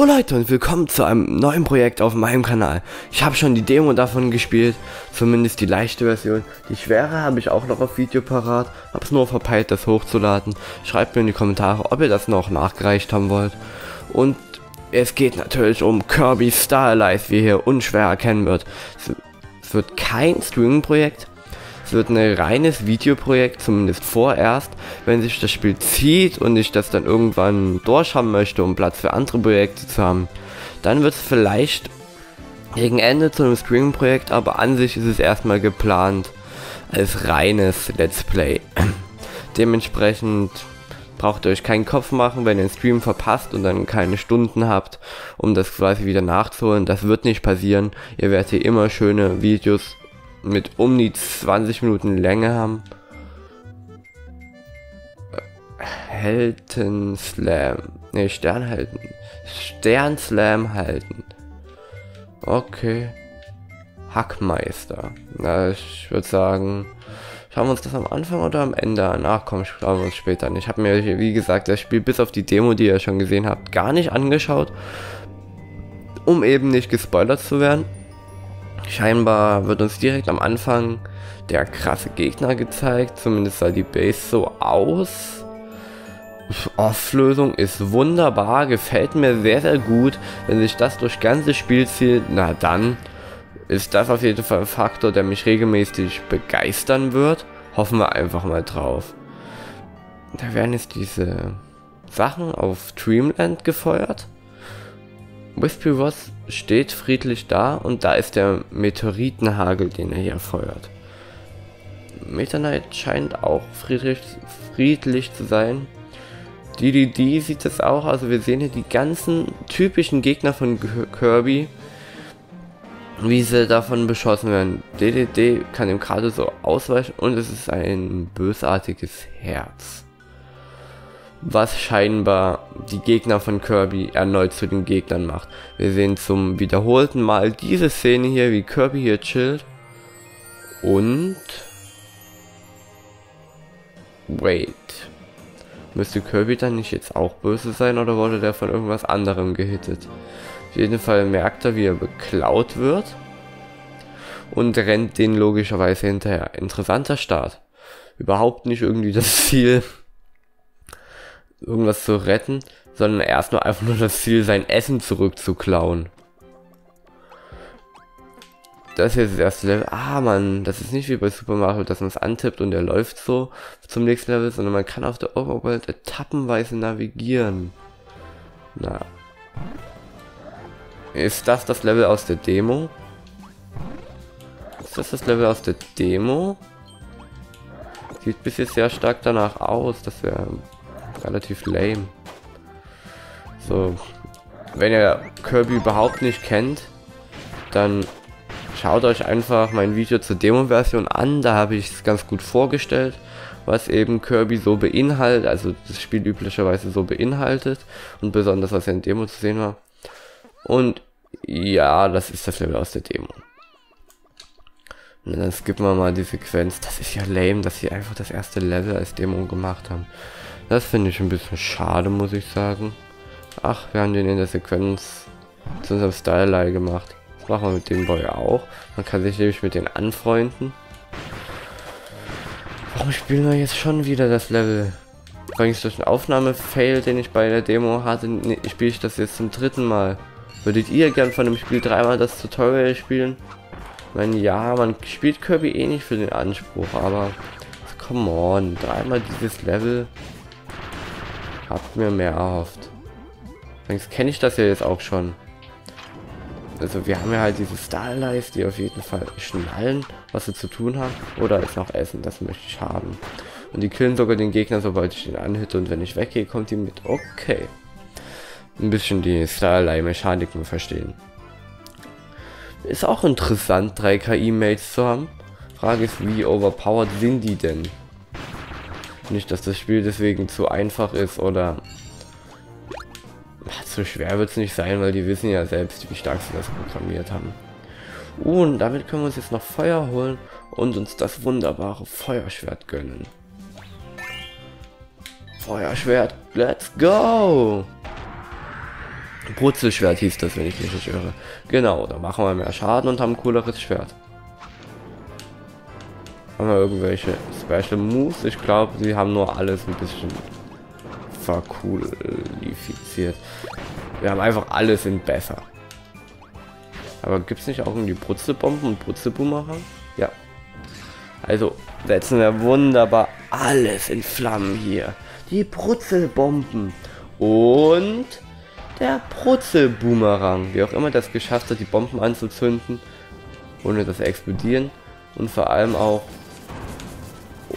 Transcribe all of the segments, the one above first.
Jo Leute und willkommen zu einem neuen Projekt auf meinem Kanal. Ich habe schon die Demo davon gespielt, zumindest die leichte Version. Die schwere habe ich auch noch auf Video parat, habe es nur verpeilt, das hochzuladen. Schreibt mir in die Kommentare, ob ihr das noch nachgereicht haben wollt. Und es geht natürlich um Kirby Starlight, wie hier unschwer erkennen wird. Es wird kein Streaming-Projekt, wird ein reines Videoprojekt, zumindest vorerst. Wenn sich das Spiel zieht und ich das dann irgendwann durchhaben möchte, um Platz für andere Projekte zu haben, dann wird es vielleicht gegen Ende zu einem Streaming-Projekt, aber an sich ist es erstmal geplant als reines Let's Play. Dementsprechend braucht ihr euch keinen Kopf machen, wenn ihr den Stream verpasst und dann keine Stunden habt, um das quasi wieder nachzuholen. Das wird nicht passieren. Ihr werdet hier immer schöne Videos mit um die 20 Minuten Länge haben. Helden Slam. Ne, Sternhelden. Stern Slam halten. Okay. Hackmeister. Na, ich würde sagen, schauen wir uns das am Anfang oder am Ende an. Ach komm, schauen wir uns später an. Ich habe mir, wie gesagt, das Spiel bis auf die Demo, die ihr schon gesehen habt, gar nicht angeschaut. Um eben nicht gespoilert zu werden. Scheinbar wird uns direkt am Anfang der krasse Gegner gezeigt, zumindest sah die Base so aus. Auflösung ist wunderbar, gefällt mir sehr, sehr gut. Wenn sich das durch ganze Spiel zieht, na dann ist das auf jeden Fall ein Faktor, der mich regelmäßig begeistern wird. Hoffen wir einfach mal drauf. Da werden jetzt diese Sachen auf Dreamland gefeuert. Wispy Ross steht friedlich da und da ist der Meteoritenhagel, den er hier feuert. Meta Knight scheint auch friedlich, friedlich zu sein. DDD sieht es auch, also wir sehen hier die ganzen typischen Gegner von Kirby, wie sie davon beschossen werden. DDD kann ihm gerade so ausweichen und es ist ein bösartiges Herz was scheinbar die Gegner von Kirby erneut zu den Gegnern macht. Wir sehen zum wiederholten Mal diese Szene hier, wie Kirby hier chillt. Und... Wait. Müsste Kirby dann nicht jetzt auch böse sein oder wurde der von irgendwas anderem gehittet? Auf jeden Fall merkt er, wie er beklaut wird. Und rennt den logischerweise hinterher. Interessanter Start. Überhaupt nicht irgendwie das Ziel irgendwas zu retten, sondern erst nur einfach nur das Ziel, sein Essen zurückzuklauen. Das ist jetzt das erste Level. Ah, man, das ist nicht wie bei Super Mario, dass man es antippt und er läuft so zum nächsten Level, sondern man kann auf der Overworld etappenweise navigieren. Na. Ist das das Level aus der Demo? Ist das das Level aus der Demo? Sieht bis jetzt sehr stark danach aus. Das wäre relativ lame. So, wenn ihr Kirby überhaupt nicht kennt, dann schaut euch einfach mein Video zur Demo-Version an. Da habe ich es ganz gut vorgestellt, was eben Kirby so beinhaltet, also das Spiel üblicherweise so beinhaltet und besonders was in Demo zu sehen war. Und ja, das ist das Level aus der Demo. Und dann skippen wir mal die Sequenz. Das ist ja lame, dass sie einfach das erste Level als Demo gemacht haben. Das finde ich ein bisschen schade, muss ich sagen. Ach, wir haben den in der Sequenz zu unserem Style gemacht. Das machen wir mit dem Boy auch. Man kann sich nämlich mit den anfreunden. Warum spielen wir jetzt schon wieder das Level? Übrigens durch einen Aufnahme-Fail, den ich bei der Demo hatte, nee, spiele ich das jetzt zum dritten Mal. Würdet ihr gern von dem Spiel dreimal das Tutorial spielen? Ich meine, ja, man spielt Kirby eh nicht für den Anspruch, aber come on, dreimal dieses Level. Hab mir mehr erhofft. Übrigens kenne ich das ja jetzt auch schon. Also wir haben ja halt diese Starlights, die auf jeden Fall schnallen, was sie zu tun haben. Oder es noch essen, das möchte ich haben. Und die killen sogar den Gegner, sobald ich ihn anhitte. Und wenn ich weggehe, kommt die mit. Okay. Ein bisschen die Starlight-Mechaniken verstehen. Ist auch interessant, drei KI-Mates zu haben. Frage ist, wie overpowered sind die denn? Nicht, dass das Spiel deswegen zu einfach ist oder zu schwer wird es nicht sein, weil die wissen ja selbst, wie stark sie das programmiert haben. Und damit können wir uns jetzt noch Feuer holen und uns das wunderbare Feuerschwert gönnen. Feuerschwert, let's go! Brutzelschwert hieß das, wenn ich mich nicht irre. Genau, da machen wir mehr Schaden und haben ein cooleres Schwert. Haben wir irgendwelche Special Moves? Ich glaube, sie haben nur alles ein bisschen verqualifiziert. Wir haben einfach alles in besser. Aber gibt es nicht auch irgendwie Brutzelbomben und Brutzelboomerang? Ja. Also setzen wir wunderbar alles in Flammen hier. Die Brutzelbomben und der Brutzelboomerang. Wie auch immer das geschafft hat, die Bomben anzuzünden, ohne dass sie explodieren. Und vor allem auch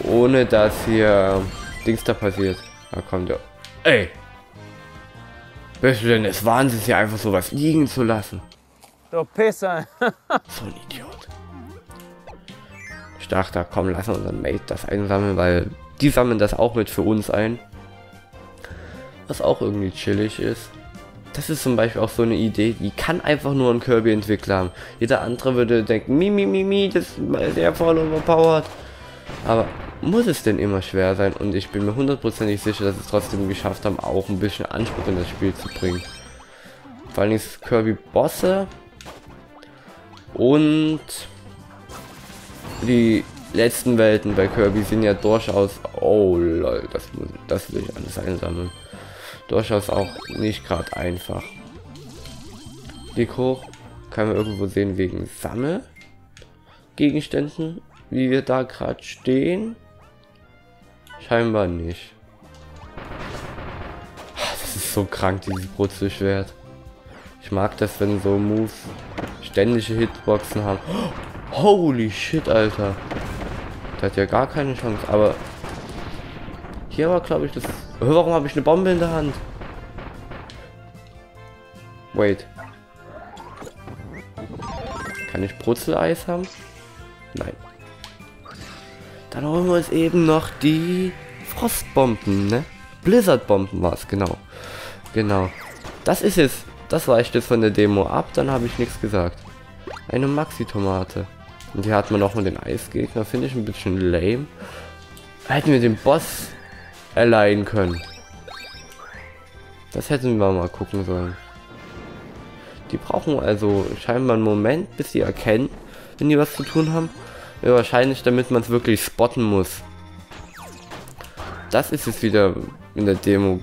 ohne dass hier Dings da passiert. Da kommt er. Ey! Bist du denn des Wahnsinns, hier einfach sowas liegen zu lassen? Du Pisser! so ein Idiot. Ich dachte, komm, lass unseren Mate das einsammeln, weil die sammeln das auch mit für uns ein. Was auch irgendwie chillig ist. Das ist zum Beispiel auch so eine Idee, die kann einfach nur ein Kirby-Entwickler haben. Jeder andere würde denken, mi, mi, mi, mi, das ist ja voll overpowered. Aber muss es denn immer schwer sein? Und ich bin mir hundertprozentig sicher, dass es trotzdem geschafft haben, auch ein bisschen Anspruch in das Spiel zu bringen. Vor allem ist Kirby Bosse und die letzten Welten bei Kirby sind ja durchaus, oh lol, das, das will ich alles einsammeln, durchaus auch nicht gerade einfach. Blick hoch, kann man irgendwo sehen wegen Sammelgegenständen, wie wir da gerade stehen. Scheinbar nicht. Das ist so krank, dieses Brutzelschwert. Ich mag das, wenn so Moves ständige Hitboxen haben. Holy shit, Alter. Der hat ja gar keine Chance, aber hier war, glaube ich, das... Warum habe ich eine Bombe in der Hand? Wait. Kann ich Brutzeleis haben? Nein. Dann holen wir uns eben noch die Frostbomben, ne? Blizzardbomben war es, genau. Genau. Das ist es. Das reicht jetzt von der Demo ab, dann habe ich nichts gesagt. Eine Maxi-Tomate. Und hier hat man noch mal den Eisgegner. Finde ich ein bisschen lame. Hätten wir den Boss erleihen können. Das hätten wir mal gucken sollen. Die brauchen also scheinbar einen Moment, bis sie erkennen, wenn die was zu tun haben. Wahrscheinlich, damit man es wirklich spotten muss. Das ist es wieder in der Demo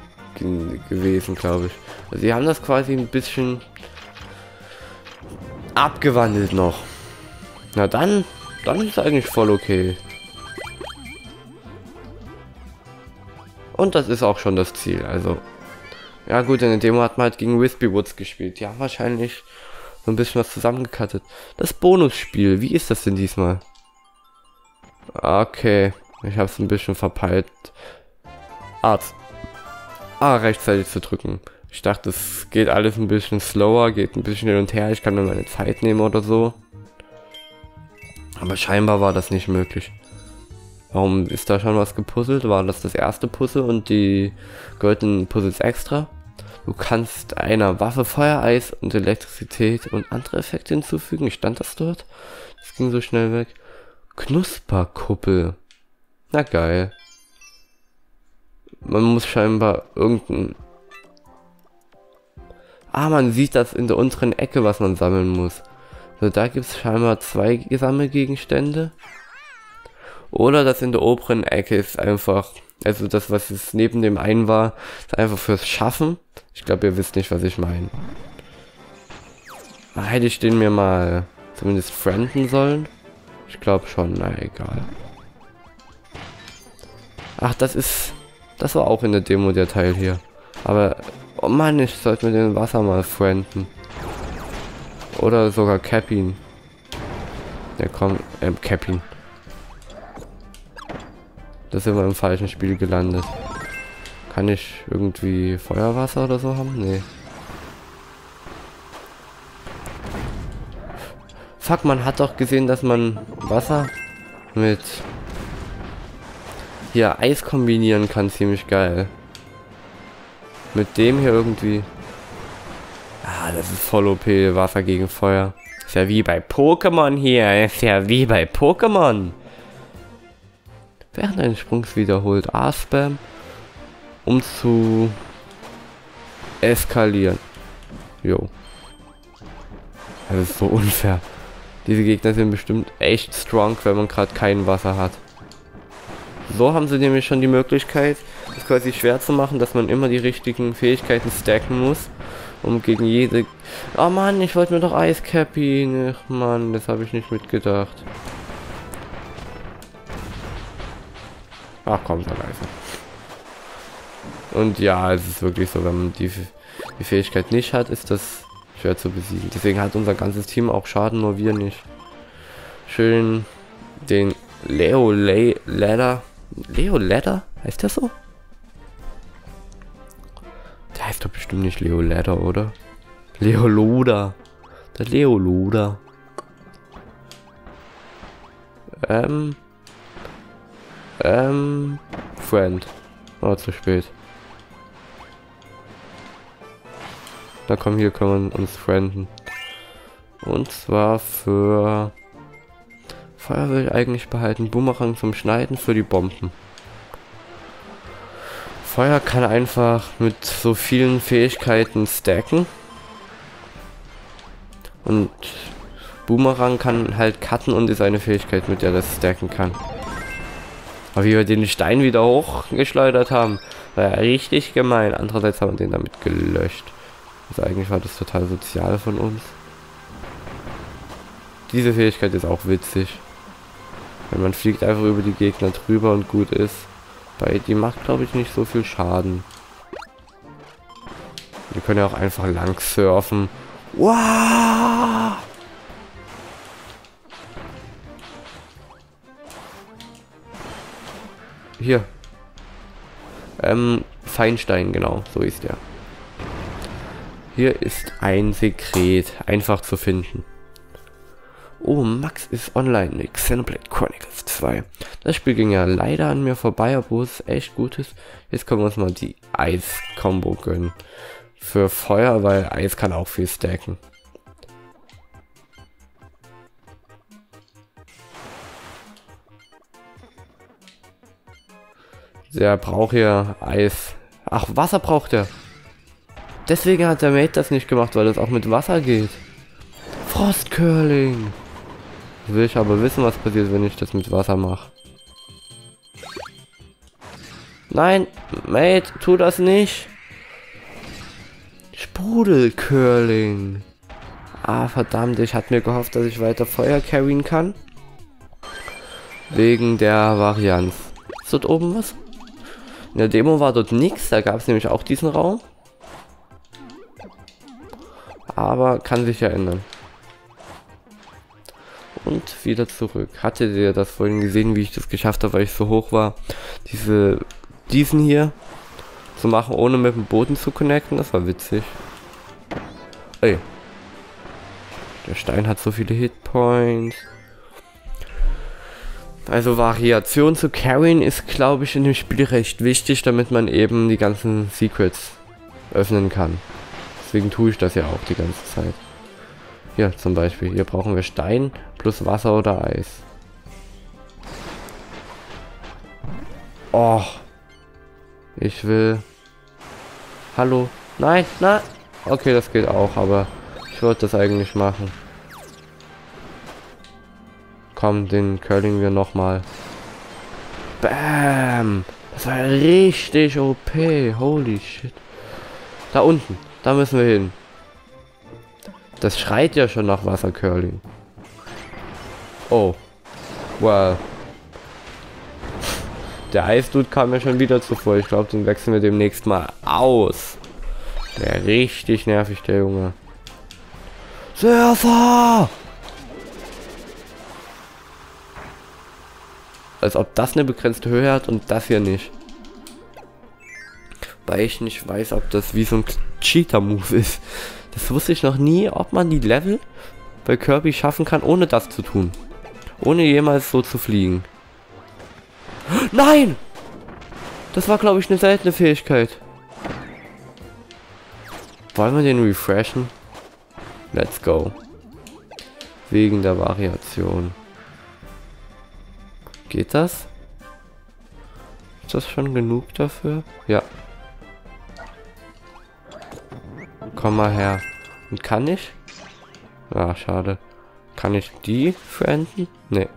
gewesen, glaube ich. Also sie haben das quasi ein bisschen abgewandelt noch. Na dann, dann ist es eigentlich voll okay. Und das ist auch schon das Ziel, also. Ja gut, in der Demo hat man halt gegen Wispy Woods gespielt. Ja, wahrscheinlich so ein bisschen was zusammengekattet. Das Bonusspiel, wie ist das denn diesmal? Okay, ich habe es ein bisschen verpeilt. Arzt. Ah, rechtzeitig zu drücken. Ich dachte, es geht alles ein bisschen slower, geht ein bisschen hin und her. Ich kann mir meine Zeit nehmen oder so. Aber scheinbar war das nicht möglich. Warum ist da schon was gepuzzelt? War das das erste Puzzle und die goldenen Puzzles extra? Du kannst einer Waffe Feuereis und Elektrizität und andere Effekte hinzufügen. Stand das dort? Das ging so schnell weg. Knusperkuppel. Na geil. Man muss scheinbar irgendein... Ah, man sieht das in der unteren Ecke, was man sammeln muss. Also da gibt es scheinbar zwei Sammelgegenstände. Oder das in der oberen Ecke ist einfach... Also das, was es neben dem einen war, ist einfach fürs Schaffen. Ich glaube, ihr wisst nicht, was ich meine. Ah, hätte ich den mir mal zumindest frienden sollen. Ich glaube schon, na egal. Ach, das ist... Das war auch in der Demo der Teil hier. Aber, oh Mann, ich sollte mir den Wasser mal frienden. Oder sogar Cappin. Der kommt, ähm, Cappin. Das sind wir im falschen Spiel gelandet. Kann ich irgendwie Feuerwasser oder so haben? Nee. Fuck, man hat doch gesehen, dass man Wasser mit hier Eis kombinieren kann. Ziemlich geil. Mit dem hier irgendwie. Ah, das ist voll OP. Wasser gegen Feuer. Ist ja wie bei Pokémon hier. Ist ja wie bei Pokémon. Während eines Sprungs wiederholt A-Spam, um zu eskalieren. Jo. Das ist so unfair. Diese Gegner sind bestimmt echt strong, wenn man gerade kein Wasser hat. So haben sie nämlich schon die Möglichkeit, es quasi schwer zu machen, dass man immer die richtigen Fähigkeiten stacken muss, um gegen jede... Oh Mann, ich wollte mir doch Eiscappy. Ach Mann, das habe ich nicht mitgedacht. Ach komm, sei leise. Und ja, es ist wirklich so, wenn man die, die Fähigkeit nicht hat, ist das schwer zu besiegen. Deswegen hat unser ganzes Team auch Schaden, nur wir nicht. Schön den Leo Le Ladder. Leo Ladder? Heißt der so? Der heißt doch bestimmt nicht Leo Ladder, oder? Leo Loda. Der Leo Loda. Ähm. Ähm. Friend. Oh, zu spät. Da komm, hier können wir uns frienden. Und zwar für... Feuer will ich eigentlich behalten. Boomerang zum Schneiden für die Bomben. Feuer kann einfach mit so vielen Fähigkeiten stacken. Und Boomerang kann halt cutten und ist eine Fähigkeit, mit der das stacken kann. Aber wie wir den Stein wieder hochgeschleudert haben, war ja richtig gemein. Andererseits haben wir den damit gelöscht. Also eigentlich war das total sozial von uns. Diese Fähigkeit ist auch witzig. Wenn man fliegt einfach über die Gegner drüber und gut ist. Bei die macht glaube ich nicht so viel Schaden. Wir können ja auch einfach lang surfen. Wow! Hier. Ähm, Feinstein, genau, so ist der. Hier ist ein Sekret, einfach zu finden. Oh, Max ist online mit Xenoblade Chronicles 2. Das Spiel ging ja leider an mir vorbei, obwohl es echt gut ist. Jetzt können wir uns mal die Eis-Kombo gönnen. Für Feuer, weil Eis kann auch viel stacken. Der braucht hier Eis. Ach, Wasser braucht er. Deswegen hat der Mate das nicht gemacht, weil das auch mit Wasser geht. Frostcurling. Will ich aber wissen, was passiert, wenn ich das mit Wasser mache. Nein, Mate, tu das nicht. Sprudelcurling. Ah, verdammt, ich hatte mir gehofft, dass ich weiter Feuer carryen kann. Wegen der Varianz. Ist dort oben was? In der Demo war dort nichts, da gab es nämlich auch diesen Raum aber kann sich ja ändern. Und wieder zurück. Hattet ihr das vorhin gesehen, wie ich das geschafft habe, weil ich so hoch war, diese, diesen hier zu machen, ohne mit dem Boden zu connecten? Das war witzig. Ey. Der Stein hat so viele Hitpoints. Also Variation zu carryen ist, glaube ich, in dem Spiel recht wichtig, damit man eben die ganzen Secrets öffnen kann. Deswegen tue ich das ja auch die ganze Zeit. Hier zum Beispiel. Hier brauchen wir Stein plus Wasser oder Eis. Oh. Ich will... Hallo? Nein, nein. Okay, das geht auch, aber ich wollte das eigentlich machen. Komm, den curling wir noch mal. Bam! Das war richtig OP. Holy shit. Da unten. Da müssen wir hin. Das schreit ja schon nach Wassercurling. Oh. Wow. Der Eisdude kam mir schon wieder zuvor. Ich glaube, den wechseln wir demnächst mal aus. Der richtig nervig, der Junge. Surfer! Als ob das eine begrenzte Höhe hat und das hier nicht. Weil ich nicht weiß, ob das wie so ein Cheater-Move ist. Das wusste ich noch nie, ob man die Level bei Kirby schaffen kann, ohne das zu tun. Ohne jemals so zu fliegen. Nein! Das war, glaube ich, eine seltene Fähigkeit. Wollen wir den refreshen? Let's go. Wegen der Variation. Geht das? Ist das schon genug dafür? Ja. Komm mal her. Und kann ich? Ach, schade. Kann ich die verenden? Nee.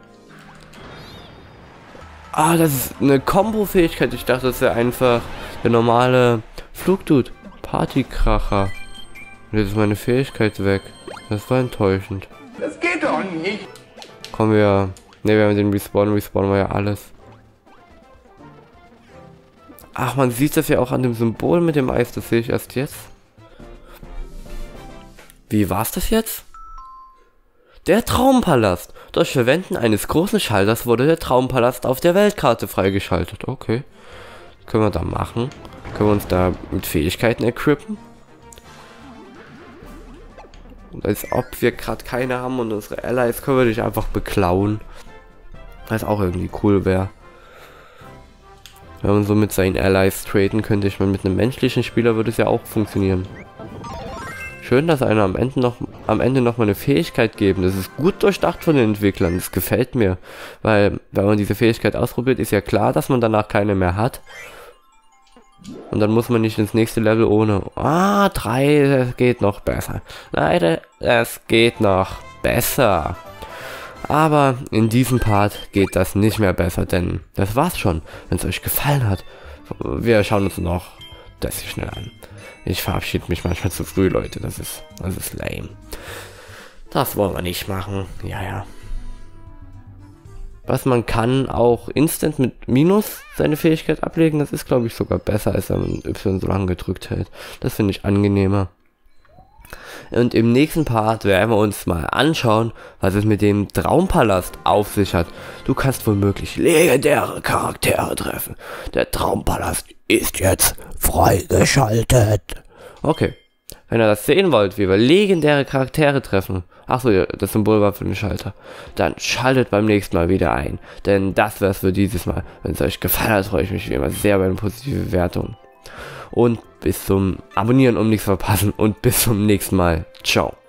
Ah, das ist eine Combo-Fähigkeit. Ich dachte, das wäre einfach der normale Flugdude. Partykracher. Und jetzt ist meine Fähigkeit weg. Das war enttäuschend. Das geht doch nicht. Kommen wir. Ne, wir haben den Respawn. Respawn war ja alles. Ach, man sieht das ja auch an dem Symbol mit dem Eis. Das sehe ich erst jetzt. Wie war's das jetzt? Der Traumpalast. Durch Verwenden eines großen Schalters wurde der Traumpalast auf der Weltkarte freigeschaltet. Okay. können wir da machen? Können wir uns da mit Fähigkeiten equippen? Als ob wir gerade keine haben und unsere Allies können wir dich einfach beklauen. Was auch irgendwie cool wäre. Wenn man so mit seinen Allies traden könnte, ich meine, mit einem menschlichen Spieler würde es ja auch funktionieren. Schön, dass einer am Ende noch am Ende noch mal eine Fähigkeit geben. Das ist gut durchdacht von den Entwicklern. Das gefällt mir, weil wenn man diese Fähigkeit ausprobiert, ist ja klar, dass man danach keine mehr hat. Und dann muss man nicht ins nächste Level ohne. Ah, drei, das geht noch besser. Leider, es geht noch besser. Aber in diesem Part geht das nicht mehr besser, denn das war's schon. Wenn es euch gefallen hat, wir schauen uns noch das hier schnell an. Ich verabschiede mich manchmal zu früh, Leute. Das ist, das ist lame. Das wollen wir nicht machen. Ja, ja. Was man kann auch instant mit Minus seine Fähigkeit ablegen. Das ist, glaube ich, sogar besser, als wenn man Y so lange gedrückt hält. Das finde ich angenehmer. Und im nächsten Part werden wir uns mal anschauen, was es mit dem Traumpalast auf sich hat. Du kannst womöglich legendäre Charaktere treffen. Der Traumpalast ist jetzt freigeschaltet. Okay. Wenn ihr das sehen wollt, wie wir legendäre Charaktere treffen, achso, das Symbol war für den Schalter, dann schaltet beim nächsten Mal wieder ein. Denn das wär's für dieses Mal. Wenn es euch gefallen hat, freue ich mich wie immer sehr über eine positive Bewertung. Und bis zum Abonnieren, um nichts zu verpassen. Und bis zum nächsten Mal. Ciao.